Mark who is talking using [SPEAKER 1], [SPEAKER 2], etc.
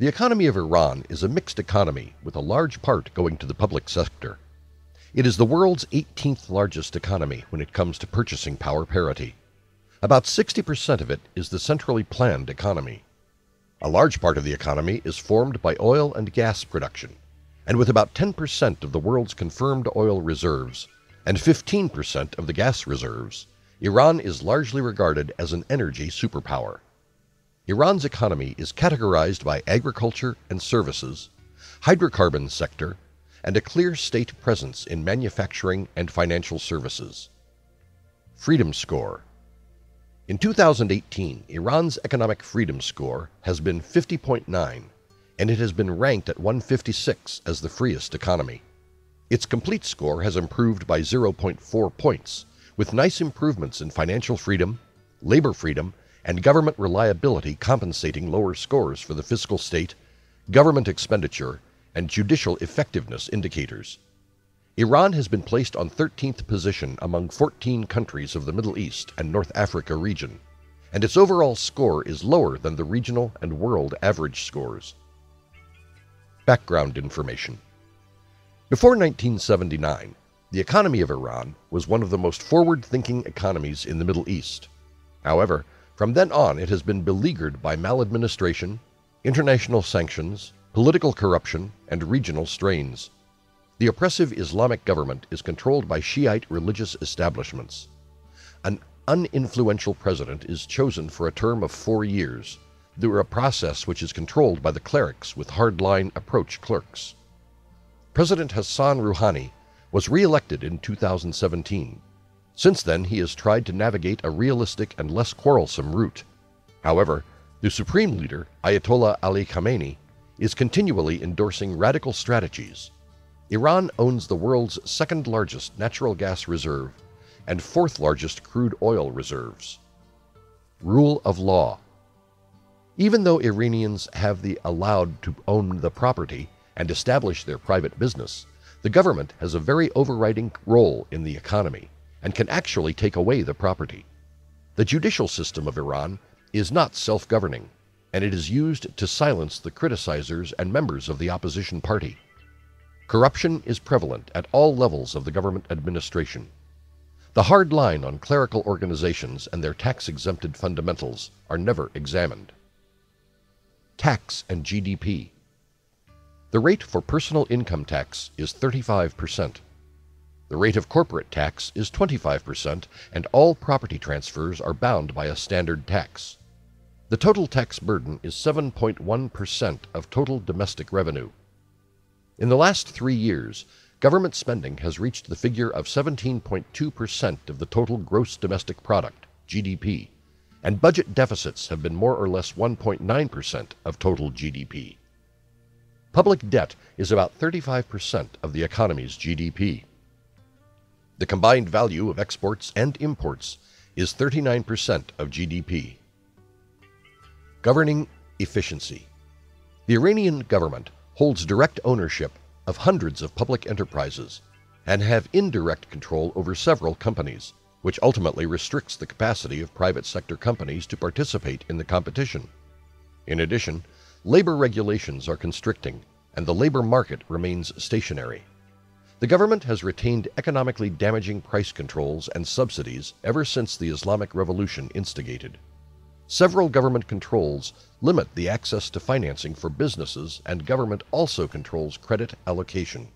[SPEAKER 1] The economy of Iran is a mixed economy with a large part going to the public sector. It is the world's 18th largest economy when it comes to purchasing power parity. About 60% of it is the centrally planned economy. A large part of the economy is formed by oil and gas production, and with about 10% of the world's confirmed oil reserves and 15% of the gas reserves, Iran is largely regarded as an energy superpower. Iran's economy is categorized by agriculture and services, hydrocarbon sector, and a clear state presence in manufacturing and financial services. Freedom Score In 2018, Iran's economic freedom score has been 50.9, and it has been ranked at 156 as the freest economy. Its complete score has improved by 0.4 points, with nice improvements in financial freedom, labor freedom, and government reliability compensating lower scores for the fiscal state, government expenditure, and judicial effectiveness indicators. Iran has been placed on 13th position among 14 countries of the Middle East and North Africa region, and its overall score is lower than the regional and world average scores. Background information Before 1979, the economy of Iran was one of the most forward-thinking economies in the Middle East. However, from then on, it has been beleaguered by maladministration, international sanctions, political corruption, and regional strains. The oppressive Islamic government is controlled by Shiite religious establishments. An uninfluential president is chosen for a term of four years through a process which is controlled by the clerics with hardline approach clerks. President Hassan Rouhani was re-elected in 2017 since then, he has tried to navigate a realistic and less quarrelsome route. However, the supreme leader, Ayatollah Ali Khamenei, is continually endorsing radical strategies. Iran owns the world's second largest natural gas reserve and fourth largest crude oil reserves. Rule of law. Even though Iranians have the allowed to own the property and establish their private business, the government has a very overriding role in the economy and can actually take away the property. The judicial system of Iran is not self-governing, and it is used to silence the criticizers and members of the opposition party. Corruption is prevalent at all levels of the government administration. The hard line on clerical organizations and their tax-exempted fundamentals are never examined. Tax and GDP The rate for personal income tax is 35 percent. The rate of corporate tax is 25% and all property transfers are bound by a standard tax. The total tax burden is 7.1% of total domestic revenue. In the last three years, government spending has reached the figure of 17.2% of the total gross domestic product, GDP, and budget deficits have been more or less 1.9% of total GDP. Public debt is about 35% of the economy's GDP. The combined value of exports and imports is 39% of GDP. Governing efficiency. The Iranian government holds direct ownership of hundreds of public enterprises and have indirect control over several companies, which ultimately restricts the capacity of private sector companies to participate in the competition. In addition, labor regulations are constricting and the labor market remains stationary. The government has retained economically damaging price controls and subsidies ever since the Islamic Revolution instigated. Several government controls limit the access to financing for businesses and government also controls credit allocation.